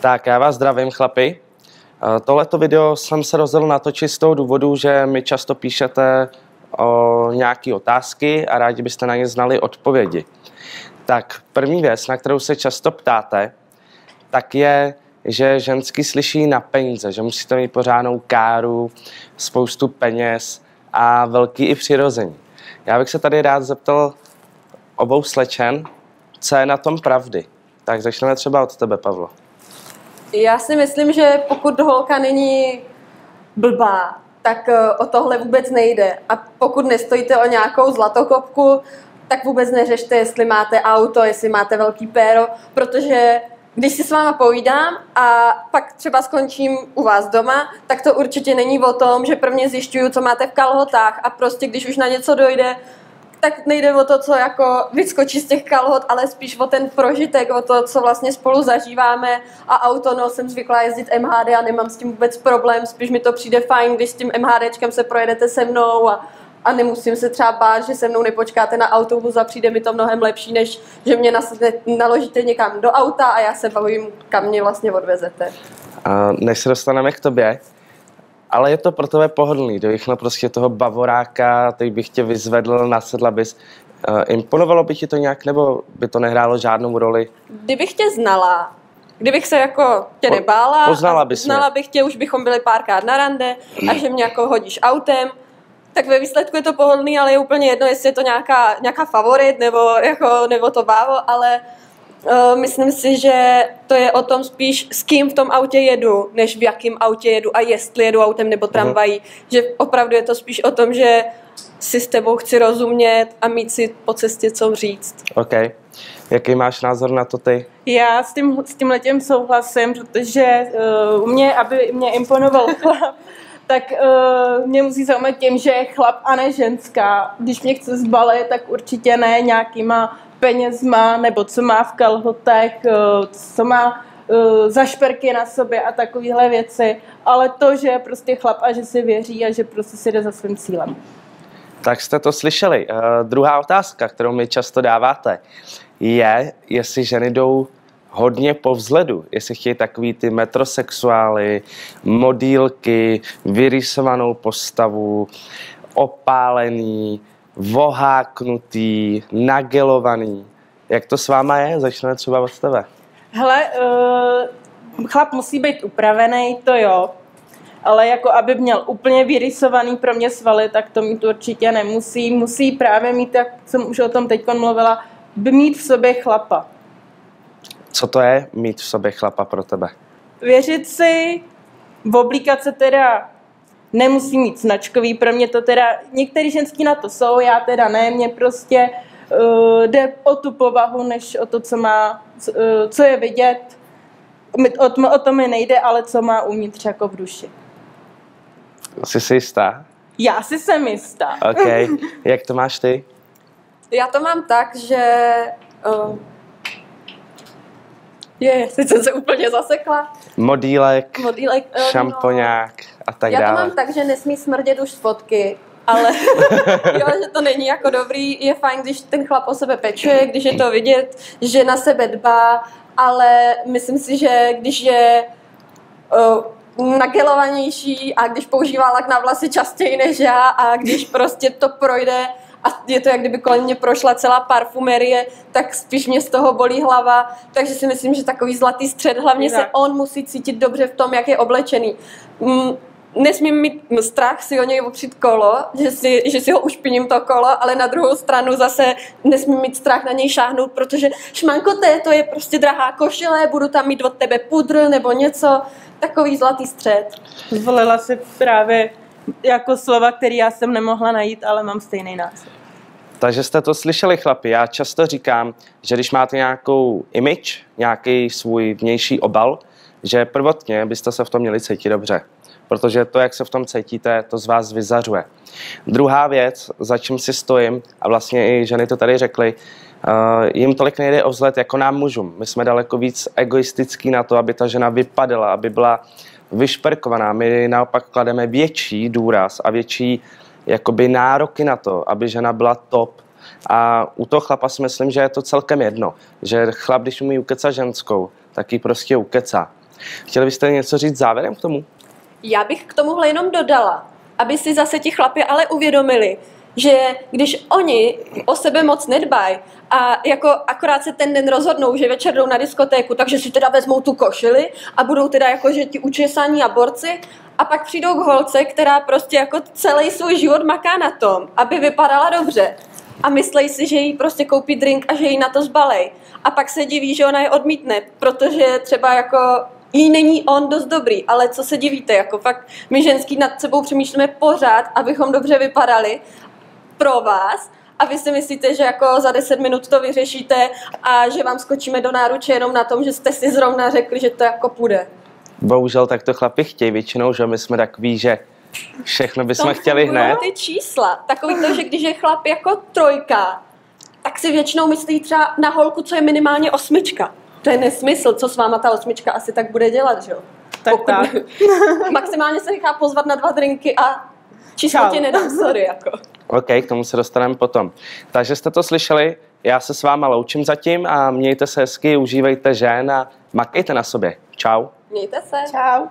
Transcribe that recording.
Tak já vás zdravím, chlapi. Eh, Tohleto video jsem se rozhodl natočit z toho důvodu, že mi často píšete o nějaké otázky a rádi byste na ně znali odpovědi. Tak první věc, na kterou se často ptáte, tak je, že ženský slyší na peníze, že musíte mít pořádnou káru, spoustu peněz a velký i přirození. Já bych se tady rád zeptal obou slečen, co je na tom pravdy. Tak začneme třeba od tebe, Pavlo. Já si myslím, že pokud holka není blbá, tak eh, o tohle vůbec nejde. A pokud nestojíte o nějakou zlatokopku, tak vůbec neřešte, jestli máte auto, jestli máte velký péro, protože když si s váma povídám a pak třeba skončím u vás doma, tak to určitě není o tom, že prvně zjišťuju, co máte v kalhotách a prostě když už na něco dojde, tak nejde o to, co jako vyskočí z těch kalhot, ale spíš o ten prožitek, o to, co vlastně spolu zažíváme a auto, no jsem zvyklá jezdit MHD a nemám s tím vůbec problém, spíš mi to přijde fajn, když s tím MHDčkem se projedete se mnou a, a nemusím se třeba bát, že se mnou nepočkáte na autobus a přijde mi to mnohem lepší, než že mě naložíte někam do auta a já se bavím, kam mě vlastně odvezete. A než se dostaneme k tobě, ale je to pro tebe pohodlný, dojich na prostě toho bavoráka, teď bych tě vyzvedl, nasedla bys. Uh, imponovalo by ti to nějak, nebo by to nehrálo žádnou roli? Kdybych tě znala, kdybych se jako tě nebála, poznala bys znala mě. bych tě, už bychom byli párkrát na rande a že mě jako hodíš autem, tak ve výsledku je to pohodlný, ale je úplně jedno, jestli je to nějaká, nějaká favorit nebo, jako, nebo to bávo, ale myslím si, že to je o tom spíš, s kým v tom autě jedu, než v jakém autě jedu a jestli jedu autem nebo tramvají. Že opravdu je to spíš o tom, že si s tebou chci rozumět a mít si po cestě co říct. OK. Jaký máš názor na to ty? Já s tím, s tím letěm souhlasím, protože uh, mě, aby mě imponoval chlap, tak uh, mě musí zaujímat tím, že je chlap a ne ženská. Když mě chce zbalit, tak určitě ne nějakýma penězma, nebo co má v kalhotech, uh, co má uh, za šperky na sobě a takovéhle věci. Ale to, že je prostě chlap a že si věří a že prostě si jde za svým cílem. Tak jste to slyšeli. Uh, druhá otázka, kterou mi často dáváte, je, jestli ženy jdou hodně po vzhledu, jestli chtějí takový ty metrosexuály, modílky, vyrysovanou postavu, opálený, voháknutý, nagelovaný. Jak to s váma je? Začneme třeba od tebe. Hele, uh, chlap musí být upravený, to jo, ale jako aby měl úplně vyrysovaný pro mě svaly, tak to mít určitě nemusí. Musí právě mít, jak jsem už o tom teď mluvila, by mít v sobě chlapa. Co to je mít v sobě chlapa pro tebe? Věřit si, oblíkat se teda nemusí mít značkový, pro mě to teda, některý ženský na to jsou, já teda ne, mě prostě uh, jde o tu povahu, než o to, co má, uh, co je vidět, o, o to mi nejde, ale co má uvnitř jako v duši. Jsi si jistá? Já si jsem jistá. OK. Jak to máš ty? Já to mám tak, že... Uh, je, teď jsem se úplně zasekla. Modílek, Modílek, eh, šampoňák a tak Já to dále. mám tak, že nesmí smrdět už z fotky, ale jo, že to není jako dobrý. Je fajn, když ten chlap o sebe pečuje, když je to vidět, že na sebe dbá, ale myslím si, že když je uh, nagelovanější a když používá lak na vlasy častěji než já a když prostě to projde a je to, jak kdyby kolem mě prošla celá parfumerie, tak spíš mě z toho bolí hlava, takže si myslím, že takový zlatý střed, hlavně se on musí cítit dobře v tom, jak je oblečený. Mm, nesmím mít strach si o něj opřít kolo, že si, že si ho ušpiním to kolo, ale na druhou stranu zase nesmím mít strach na něj šáhnout, protože šmanko té, to je prostě drahá košile, budu tam mít od tebe pudr nebo něco, takový zlatý střed. Zvolila si právě jako slova, který já jsem nemohla najít, ale mám stejný názor. Takže jste to slyšeli, chlapi. Já často říkám, že když máte nějakou image, nějaký svůj vnější obal, že prvotně byste se v tom měli cítit dobře. Protože to, jak se v tom cítíte, to z vás vyzařuje. Druhá věc, za čím si stojím, a vlastně i ženy to tady řekly, uh, jim tolik nejde o vzhled jako nám mužům. My jsme daleko víc egoistický na to, aby ta žena vypadala, aby byla vyšperkovaná. My naopak klademe větší důraz a větší jakoby nároky na to, aby žena byla top. A u toho chlapa si myslím, že je to celkem jedno. Že chlap, když umí ukecat ženskou, tak ji prostě ukecá. Chtěli byste něco říct závěrem k tomu? Já bych k tomuhle jenom dodala, aby si zase ti chlapi ale uvědomili, že když oni o sebe moc nedbají a jako akorát se ten den rozhodnou, že večer jdou na diskotéku, takže si teda vezmou tu košili a budou teda jako, že ti učesaní a borci a pak přijdou k holce, která prostě jako celý svůj život maká na tom, aby vypadala dobře a myslej si, že jí prostě koupí drink a že jí na to zbalej. A pak se diví, že ona je odmítne, protože třeba jako jí není on dost dobrý, ale co se divíte, jako fakt my ženský nad sebou přemýšlíme pořád, abychom dobře vypadali pro vás a vy si myslíte, že jako za 10 minut to vyřešíte a že vám skočíme do náruče jenom na tom, že jste si zrovna řekli, že to jako půjde. Bohužel tak to chlapi chtějí většinou, že my jsme takový, že všechno bychom chtěli hned. ty čísla. Takový to, že když je chlap jako trojka, tak si většinou myslí třeba na holku, co je minimálně osmička. To je nesmysl, co s váma ta osmička asi tak bude dělat, že jo? Tak tak. Maximálně se nechá pozvat na dva drinky a číslo Čau. ti nedám, sorry, jako. OK, k tomu se dostaneme potom. Takže jste to slyšeli, já se s váma loučím zatím a mějte se hezky, užívejte žen a makejte na sobě. Čau. Mějte se. Čau.